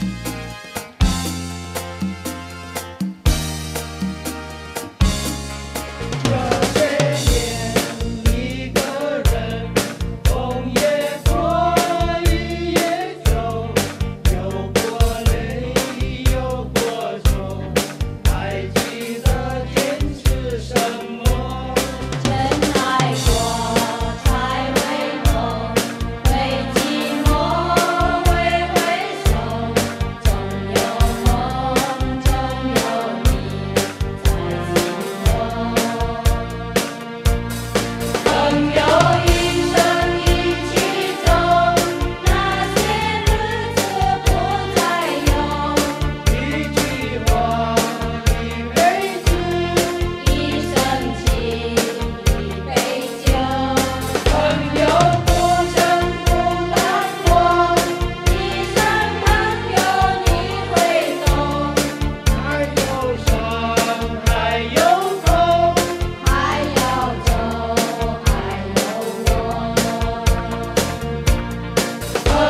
Bye.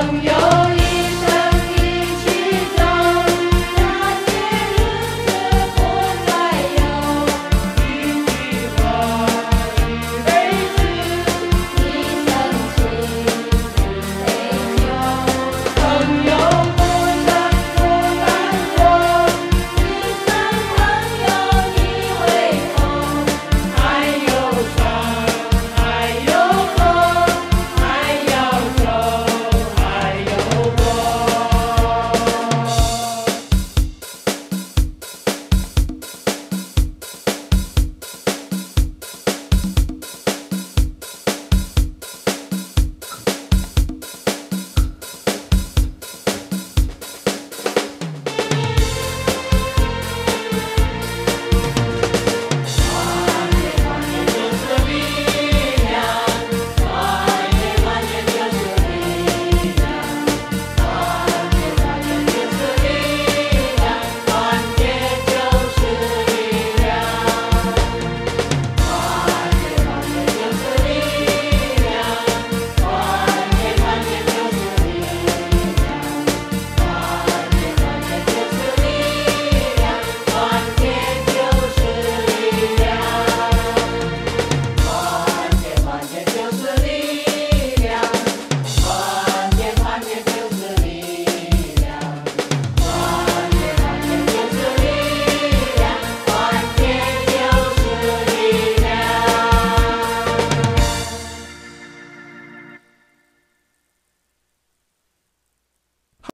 young, young.